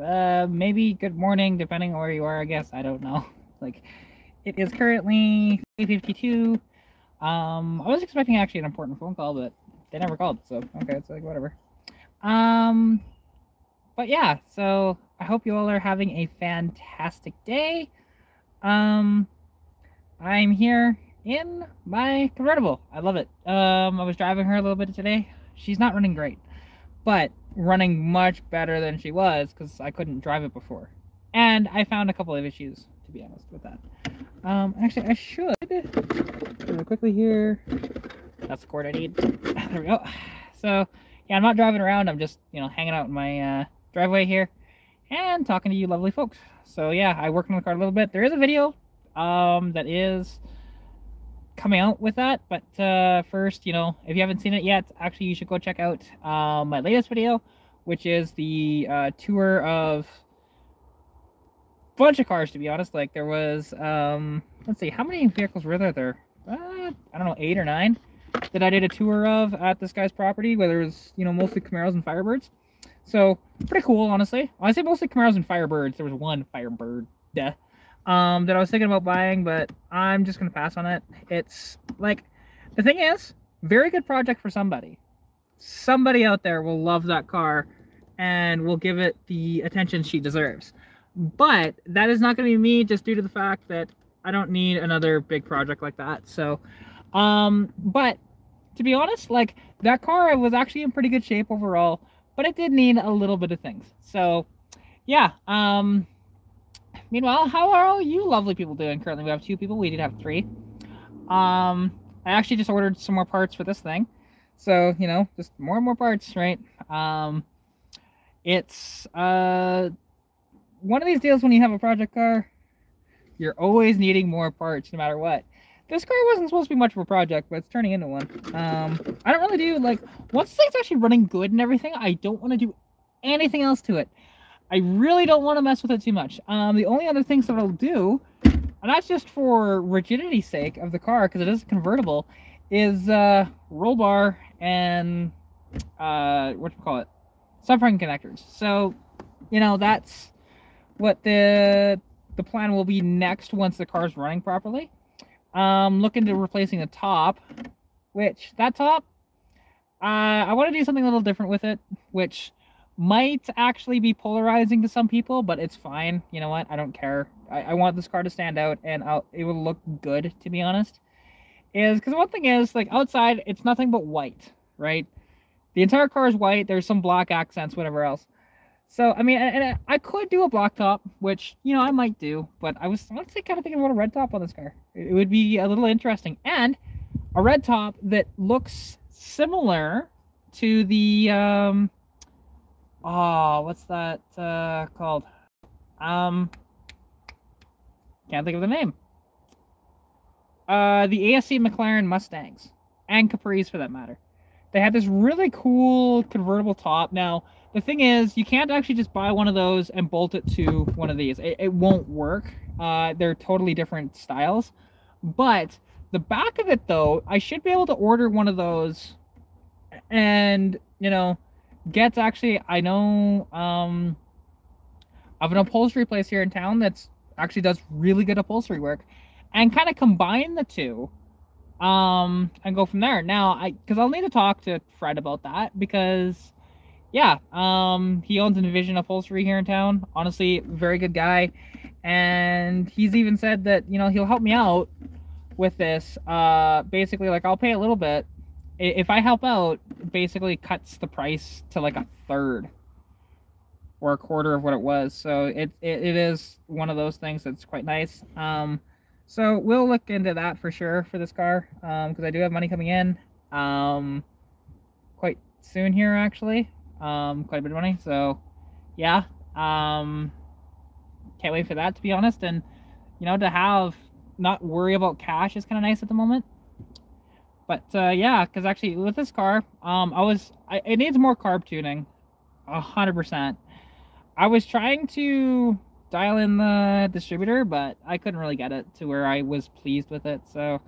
uh, maybe good morning, depending on where you are, I guess. I don't know. Like, it is currently 3.52. Um, I was expecting actually an important phone call, but they never called, so okay, it's like whatever. Um, but yeah, so I hope you all are having a fantastic day. Um, I'm here in my convertible. I love it. Um, I was driving her a little bit today. She's not running great, but running much better than she was because I couldn't drive it before. And I found a couple of issues, to be honest, with that. Um, actually, I should really quickly here. That's the cord I need. there we go. So, yeah, I'm not driving around. I'm just, you know, hanging out in my uh, driveway here and talking to you lovely folks. So, yeah, I worked on the car a little bit. There is a video um, that is coming out with that. But uh, first, you know, if you haven't seen it yet, actually, you should go check out uh, my latest video, which is the uh, tour of a bunch of cars, to be honest. Like, there was, um, let's see, how many vehicles were there there? Uh, I don't know, eight or nine that I did a tour of at this guy's property, where there was, you know, mostly Camaros and Firebirds. So, pretty cool, honestly. I say mostly Camaros and Firebirds. There was one Firebird. Um, that I was thinking about buying, but I'm just to pass on it. It's like, the thing is, very good project for somebody. Somebody out there will love that car and will give it the attention she deserves. But that is not to be me just due to the fact that I don't need another big project like that. So, um, but to be honest, like that car was actually in pretty good shape overall, but it did need a little bit of things. So, yeah, um, Meanwhile, how are all you lovely people doing? Currently, we have two people. We did have three. Um, I actually just ordered some more parts for this thing. So, you know, just more and more parts, right? Um, it's uh, one of these deals when you have a project car, you're always needing more parts no matter what. This car wasn't supposed to be much of a project, but it's turning into one. Um, I don't really do, like, once the thing's actually running good and everything, I don't want to do anything else to it. I really don't want to mess with it too much. Um, the only other things that I'll do, and that's just for rigidity's sake of the car, because it is convertible, is uh, roll bar and uh, what do you call it? Subframe connectors. So, you know, that's what the the plan will be next once the car's running properly. Um, looking to replacing the top, which that top, uh, I want to do something a little different with it, which might actually be polarizing to some people, but it's fine. You know what? I don't care. I, I want this car to stand out, and I'll, it will look good, to be honest. Is because one thing is, like, outside, it's nothing but white, right? The entire car is white. There's some black accents, whatever else. So, I mean, and I could do a black top, which, you know, I might do, but I was honestly kind of thinking about a red top on this car. It would be a little interesting. And a red top that looks similar to the, um, Oh, what's that uh, called? Um, can't think of the name. Uh, the ASC McLaren Mustangs and Capris for that matter. They had this really cool convertible top. Now, the thing is, you can't actually just buy one of those and bolt it to one of these. It, it won't work. Uh, they're totally different styles. But the back of it, though, I should be able to order one of those and, you know, gets actually I know um of an upholstery place here in town that's actually does really good upholstery work and kind of combine the two um and go from there. Now i because i'll need to talk to fred about that because yeah um he owns an envision upholstery here in town. Honestly very good guy. And he's even said that you know he'll help me out with this uh basically like i'll pay a little bit if I help out, basically cuts the price to like a third or a quarter of what it was. So it, it, it is one of those things that's quite nice. Um, so we'll look into that for sure for this car because um, I do have money coming in um, quite soon here actually. Um, quite a bit of money. So yeah, um, can't wait for that to be honest. And you know, to have not worry about cash is kind of nice at the moment. But uh, yeah, because actually with this car, um, I was I, it needs more carb tuning, a hundred percent. I was trying to dial in the distributor, but I couldn't really get it to where I was pleased with it. So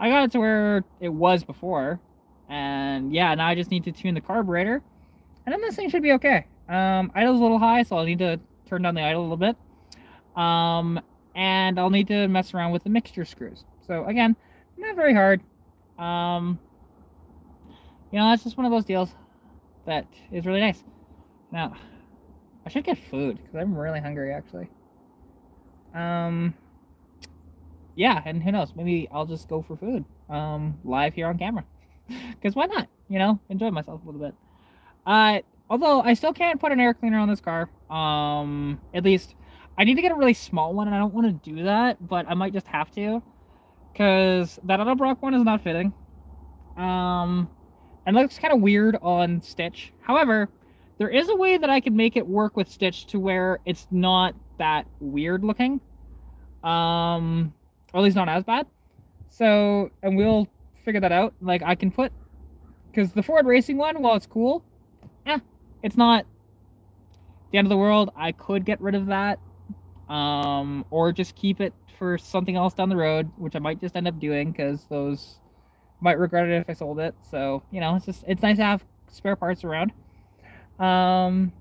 I got it to where it was before, and yeah, now I just need to tune the carburetor, and then this thing should be okay. Um, idle's a little high, so I'll need to turn down the idle a little bit. Um, and I'll need to mess around with the mixture screws. So again, not very hard. Um, you know, that's just one of those deals that is really nice. Now, I should get food because I'm really hungry actually. Um, yeah, and who knows? Maybe I'll just go for food um, live here on camera because why not? You know, enjoy myself a little bit. Uh, although I still can't put an air cleaner on this car. Um, at least I need to get a really small one, and I don't want to do that, but I might just have to because that Edelbrock one is not fitting. Um, and looks kind of weird on Stitch. However, there is a way that I can make it work with Stitch to where it's not that weird looking. Um, or at least not as bad. So, and we'll figure that out. Like, I can put, because the Ford Racing one, while it's cool, yeah, it's not the end of the world. I could get rid of that, um, or just keep it for something else down the road, which I might just end up doing because those might regret it if I sold it. So, you know, it's just, it's nice to have spare parts around. Um,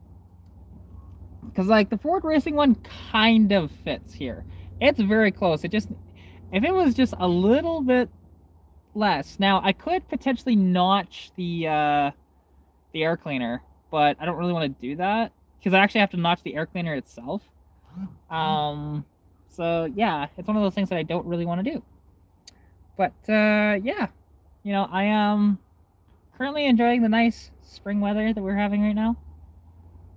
because like the Ford Racing one kind of fits here. It's very close. It just, if it was just a little bit less. Now I could potentially notch the uh, the air cleaner, but I don't really want to do that because I actually have to notch the air cleaner itself. Um, so yeah, it's one of those things that I don't really want to do. But uh, yeah, you know, I am currently enjoying the nice spring weather that we're having right now.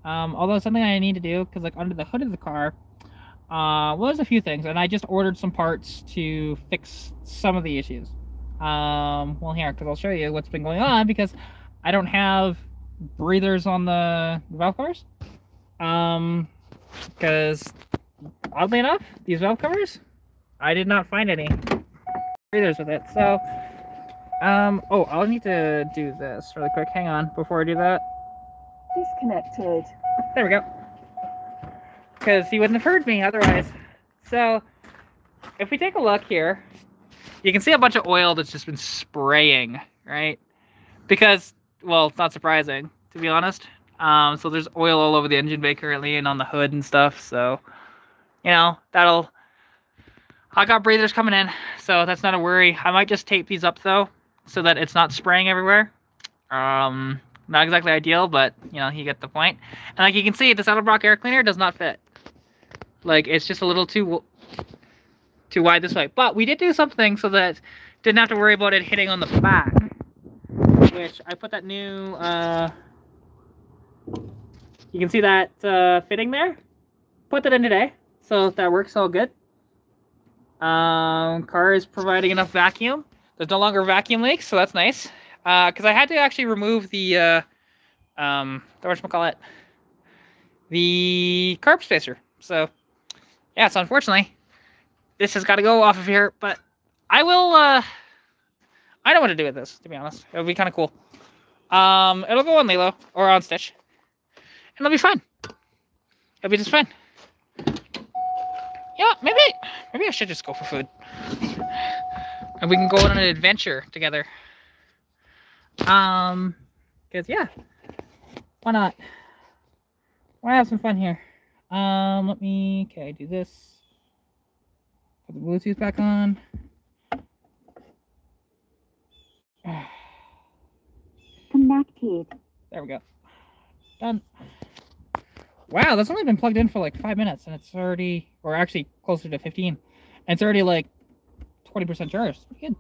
Um, although something I need to do, because like under the hood of the car, uh, there's a few things, and I just ordered some parts to fix some of the issues. Um, well, here, because I'll show you what's been going on, because I don't have breathers on the valve covers. Um, because oddly enough, these valve covers, I did not find any breathers with it. So, um, oh, I'll need to do this really quick. Hang on, before I do that. Disconnected. There we go. Because he wouldn't have heard me otherwise. So, if we take a look here, you can see a bunch of oil that's just been spraying, right? Because, well, it's not surprising, to be honest. Um, so there's oil all over the engine bay currently and on the hood and stuff. So, you know, that'll... I got breathers coming in, so that's not a worry. I might just tape these up, though, so that it's not spraying everywhere. Um, not exactly ideal, but, you know, you get the point. And like you can see, this Edelbrock air cleaner does not fit. Like, it's just a little too too wide this way. But we did do something so that didn't have to worry about it hitting on the back. Which, I put that new, uh... You can see that uh, fitting there? Put that in today, so that works all good. Um, car is providing enough vacuum. There's no longer vacuum leaks, so that's nice because uh, I had to actually remove the, uh, um, whatchamacallit, the carb spacer. So, yeah, so unfortunately, this has got to go off of here, but I will, uh, I don't want to do with this, to be honest. It'll be kind of cool. Um, it'll go on Lilo, or on Stitch, and it'll be fine. It'll be just fine. Yeah, maybe, maybe I should just go for food. And we can go on an adventure together. Um, because yeah, why not? Why have some fun here? Um, let me, okay, do this. Put the Bluetooth back on. Connected. There we go. Done. Wow, that's only been plugged in for like five minutes and it's already, or actually closer to 15. And it's already like 20% charged. Good.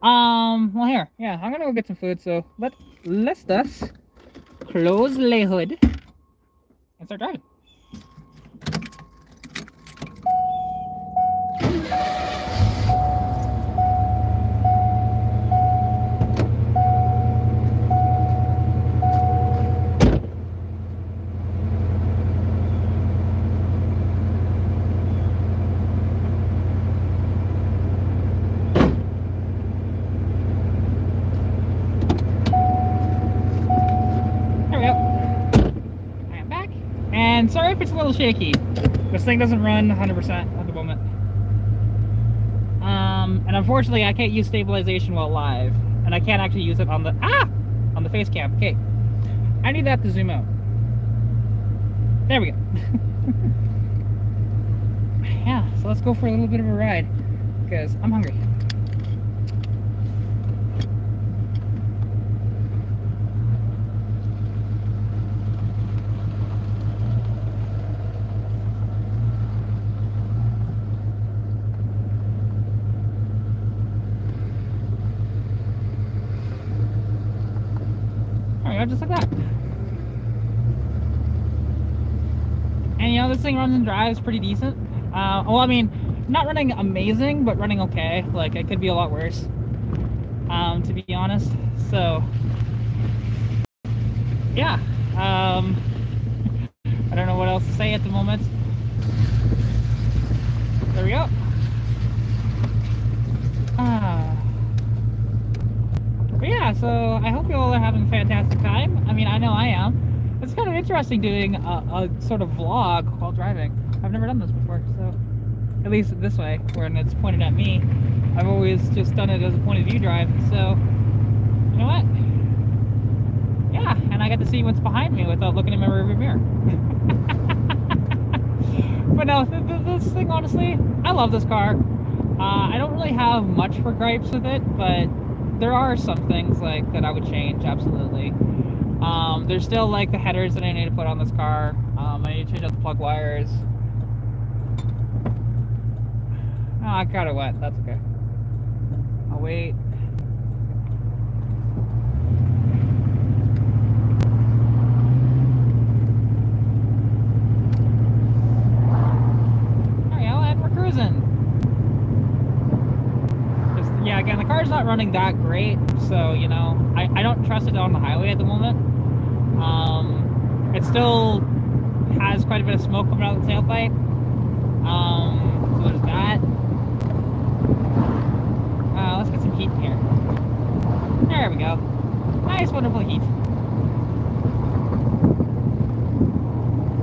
Um, well here, yeah, I'm gonna go get some food, so let, let's thus close the hood and start driving. It's a little shaky. This thing doesn't run 100% at the moment. Um, and unfortunately, I can't use stabilization while live. And I can't actually use it on the, ah! On the face cam. Okay. I need that to zoom out. There we go. yeah, so let's go for a little bit of a ride because I'm hungry. Just like that. And you know, this thing runs and drives pretty decent. Uh, well, I mean, not running amazing, but running okay. Like, it could be a lot worse, um, to be honest. So, yeah. Um, I don't know what else to say at the moment. There we go. Ah. But yeah, so I hope you all are having a fantastic time. I mean, I know I am. It's kind of interesting doing a, a sort of vlog while driving. I've never done this before, so at least this way, when it's pointed at me. I've always just done it as a point of view drive, so you know what? Yeah, and I get to see what's behind me without looking in my rearview mirror. but no, th th this thing, honestly, I love this car. Uh, I don't really have much for gripes with it, but there are some things like that I would change absolutely. Um, there's still like the headers that I need to put on this car. Um, I need to change out the plug wires. Oh, I got it wet. That's okay. I'll wait. There we go, and we're cruising. Just, yeah, again, the car's not running that great, so, you know, I, I don't trust it on the highway at the moment. Um, it still has quite a bit of smoke coming out of the tailpipe. Um, so there's that. Uh, let's get some heat here. There we go. Nice, wonderful heat.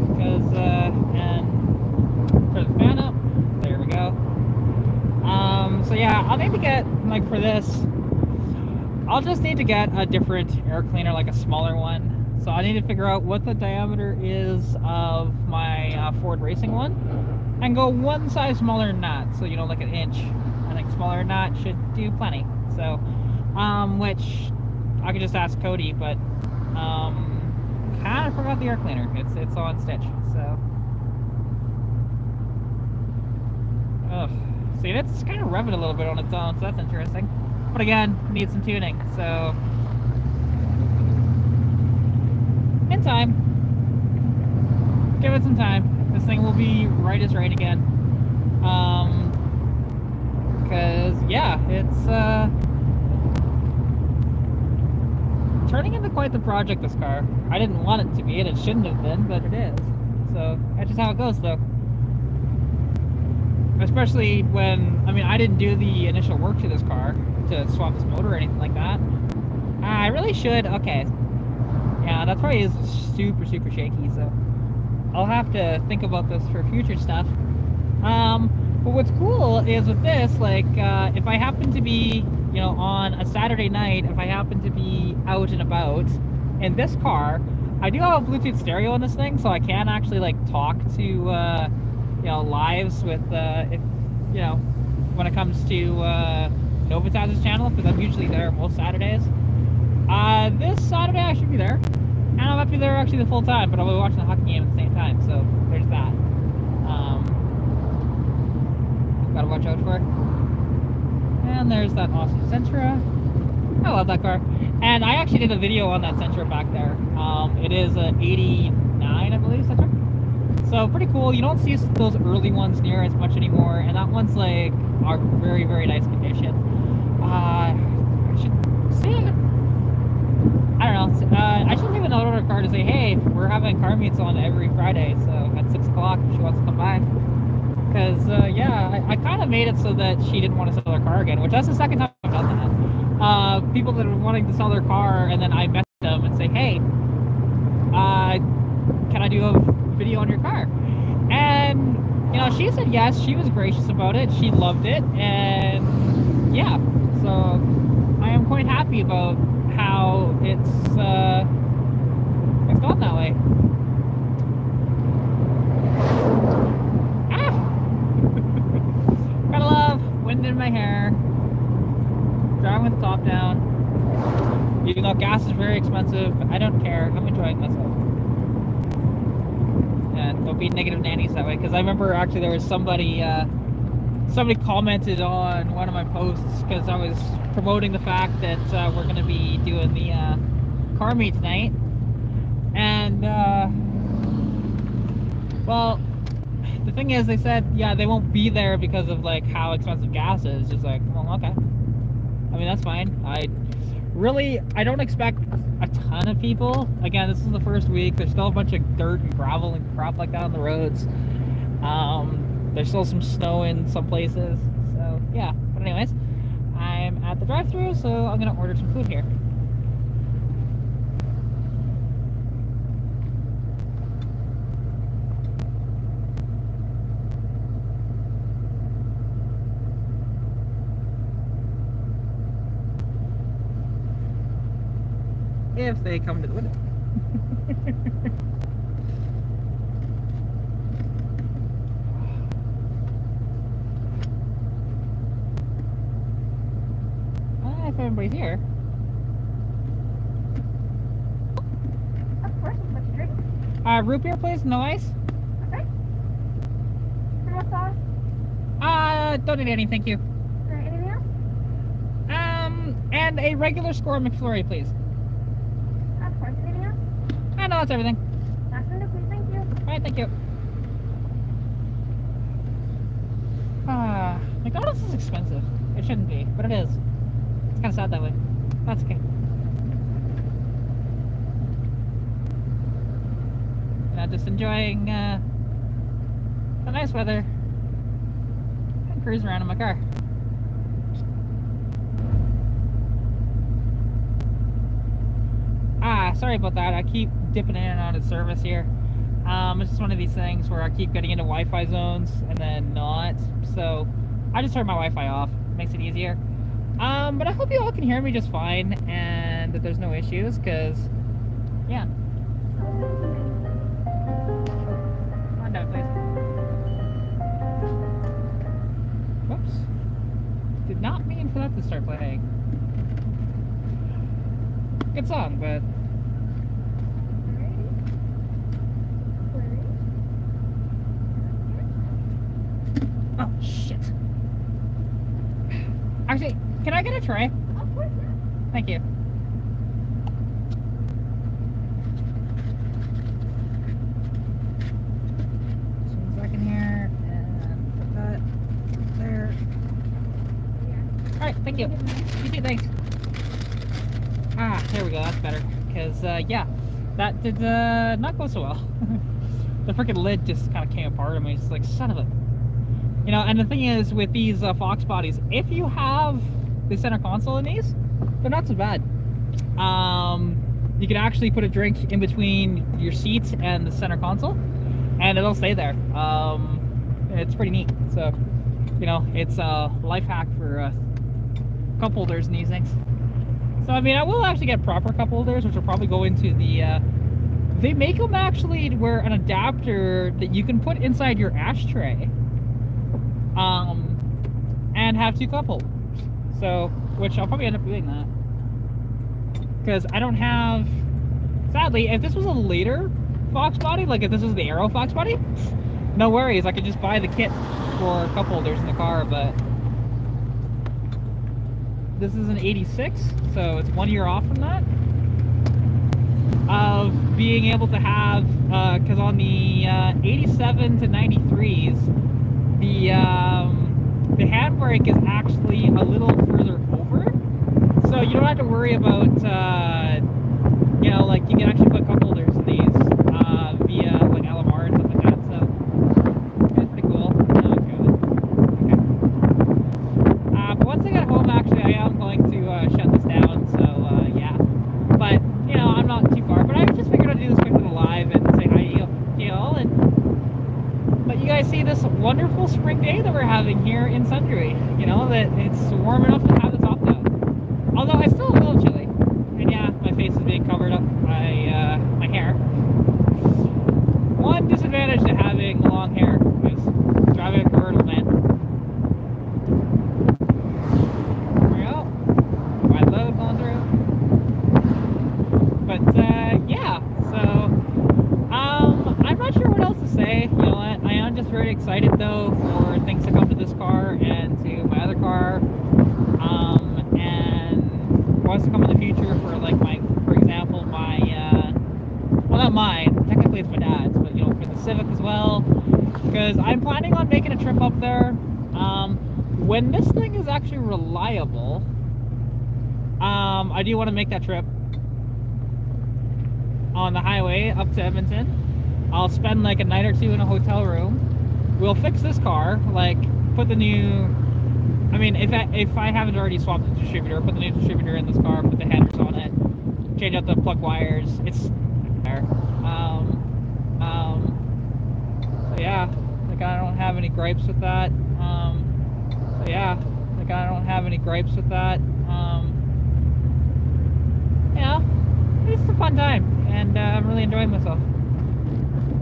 Because, uh, and turn the fan up. There we go. Um, so yeah, I'll need to for this, I'll just need to get a different air cleaner, like a smaller one. So I need to figure out what the diameter is of my uh, Ford Racing one and go one size smaller than that. So, you know, like an inch. I think smaller than that should do plenty. So, um, which I could just ask Cody, but, um, kind of forgot the air cleaner. It's, it's on Stitch, so. Ugh. See, that's kind of revving a little bit on its own, so that's interesting. But again, needs some tuning, so. In time. Give it some time. This thing will be right as right again. Um, because, yeah, it's, uh, turning into quite the project, this car. I didn't want it to be, and it shouldn't have been, but it is. So, that's just how it goes, though. Especially when, I mean, I didn't do the initial work to this car to swap this motor or anything like that. I really should. Okay. Yeah, that's probably is super, super shaky, so I'll have to think about this for future stuff. Um, but what's cool is with this, like, uh, if I happen to be, you know, on a Saturday night, if I happen to be out and about in this car, I do have a Bluetooth stereo in this thing, so I can actually, like, talk to, uh, you know, lives with, uh, if, you know, when it comes to, uh, Novitaz's channel, because I'm usually there most Saturdays. Uh, this Saturday I should be there. And I might be there actually the full time, but I'll be watching the hockey game at the same time, so there's that. Um, gotta watch out for. it. And there's that awesome Sentra. I love that car. And I actually did a video on that Sentra back there. Um, it is a 89, I believe, Sentra. So pretty cool. You don't see those early ones near as much anymore, and that one's like are very, very nice condition. Uh, I should see. I don't know. Uh, I should leave a note car to say, hey, we're having car meets on every Friday, so at 6 o'clock if she wants to come by. Because, uh, yeah, I, I kind of made it so that she didn't want to sell her car again, which that's the second time I've done that. Uh, people that are wanting to sell their car, and then I message them and say, hey, uh, can I do a video on your car. And, you know, she said yes. She was gracious about it. She loved it. And yeah, so I am quite happy about how it's, uh, it's gone that way. Ah! Gotta love wind in my hair. Driving with the top down. Even though gas is very expensive, I don't care. I'm enjoying myself. Don't be negative nannies that way, because I remember actually there was somebody, uh, somebody commented on one of my posts because I was promoting the fact that uh, we're going to be doing the uh, car meet tonight. And, uh, well, the thing is, they said, yeah, they won't be there because of like how expensive gas is. Just like, well, okay. I mean, that's fine. I really, I don't expect a ton of people. Again, this is the first week. There's still a bunch of dirt and gravel and crap like that on the roads. Um, there's still some snow in some places. So, yeah. But anyways, I'm at the drive-thru, so I'm gonna order some food here. If they come to the window. If everybody's here. Of course, what's your drink? Uh, root beer, please. No ice. Okay. And what sauce? Uh, don't need any, thank you. Or anything else? Um, and a regular Skor McFlurry, please. Of course, anything else? Know that's everything. Please, thank you. All right, thank you. Ah, McDonald's is expensive. It shouldn't be, but it is. It's kind of sad that way. That's okay. And I'm just enjoying uh, the nice weather and cruising around in my car. Ah, sorry about that. I keep dipping in and out of service here. Um, it's just one of these things where I keep getting into Wi-Fi zones and then not. So I just turn my Wi-Fi off. Makes it easier. Um, but I hope you all can hear me just fine and that there's no issues, because, yeah. On down, please. Whoops. Did not mean for that to start playing. Good song, but Oh, shit. Actually, can I get a tray? Of course, yeah. Thank you. One second here, and put that there. Alright, thank you. You too, thanks. Ah, there we go, that's better. Because, uh, yeah, that did uh, not go so well. the freaking lid just kind of came apart. I mean, it's like, son of a you know, and the thing is with these uh, Fox bodies, if you have the center console in these, they're not so bad. Um, you can actually put a drink in between your seats and the center console, and it'll stay there. Um, it's pretty neat. So, you know, it's a life hack for uh, cup holders and these things. So, I mean, I will actually get proper cup holders, which will probably go into the. Uh, they make them actually where an adapter that you can put inside your ashtray and have two holders. So, which I'll probably end up doing that. Because I don't have, sadly, if this was a later Fox body, like if this was the Aero Fox body, no worries, I could just buy the kit for cup holders in the car, but this is an 86, so it's one year off from that. Of being able to have, because on the uh, 87 to 93s, the um, the handbrake is actually a little further over, so you don't have to worry about uh, you know like you can actually put cup holders in these uh, via like LMR and stuff like that. So that's pretty cool. Oh, good. Okay. Uh, but once I get home, actually, I am going to uh, shut this down. So uh, yeah, but you know I'm not too far. But I just figured I'd do this quick little live and say hi to you, to you all and let you guys see this wonderful spring day that we're having here in Sundre. You know, that it's warm enough to have the top down. Although it's still a little chilly. And yeah, my face is being covered up by uh, my hair. One disadvantage to having long hair is driving a convertible, man. There we go. My load going through. very excited though for things to come to this car and to my other car. Um, and what's to come in the future for like my, for example, my, uh, well not mine, technically it's my dad's, but you know, for the Civic as well. Because I'm planning on making a trip up there. Um, when this thing is actually reliable, um, I do want to make that trip on the highway up to Edmonton. I'll spend like a night or two in a hotel room. We'll fix this car, like put the new. I mean, if I, if I haven't already swapped the distributor, put the new distributor in this car, put the headers on it, change out the plug wires. It's there. Um, um, so yeah, like I don't have any gripes with that. Um, so yeah, like I don't have any gripes with that. Um, yeah, it's a fun time, and uh, I'm really enjoying myself.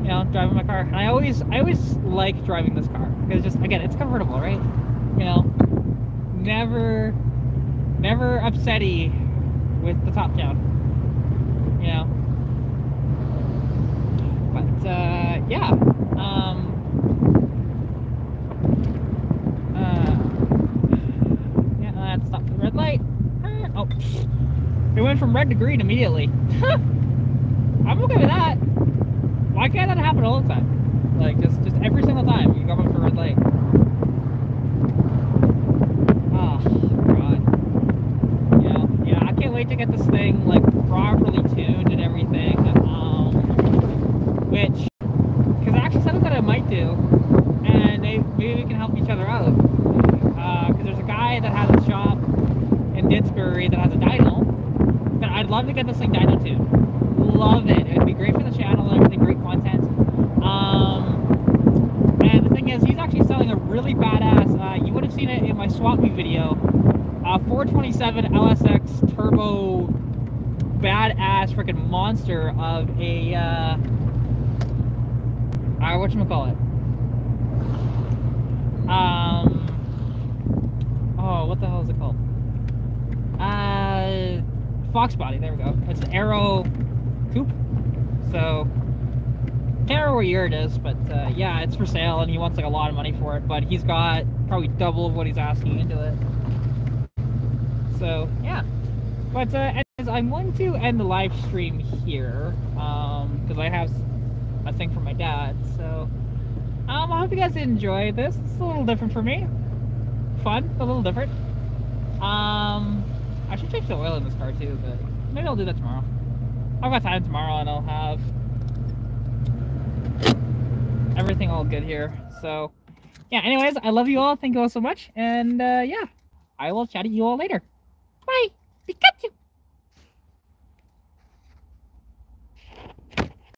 You know, driving my car. And I always, I always like driving this car because just again, it's comfortable, right? You know, never, never upsetty with the top down. You know. But uh, yeah. Um, uh, yeah, let's stop the red light. Uh, Oh, it went from red to green immediately. I'm okay with that. Why can't that happen all the time? Like just just every single time you come up for a red light. Oh god. Yeah, yeah. I can't wait to get this thing like properly tuned and everything. Um, which, because I actually something that I might do, and they, maybe we can help each other out. Because there's a guy that has a shop in Didsbury that has a dyno. Love to get this thing dyno tuned. Love it. It would be great for the channel everything, great content. Um, and the thing is, he's actually selling a really badass. Uh, you would have seen it in my swap meet video. Uh, 427 LSX turbo badass freaking monster of a uh, uh what call it? Um, oh, what the hell is it called? Fox body. There we go. It's an Aero coupe. So can't remember what year it is, but uh, yeah, it's for sale, and he wants like a lot of money for it. But he's got probably double of what he's asking into it. So yeah, but uh, anyways, I'm going to end the live stream here because I have a thing for my dad. So um, I hope you guys enjoy this. It's a little different for me. Fun, a little different. Um, I should change the oil in this car too, but maybe I'll do that tomorrow. I've got time tomorrow, and I'll have everything all good here. So yeah. Anyways, I love you all. Thank you all so much, and uh, yeah, I will chat to you all later. Bye. Pikachu.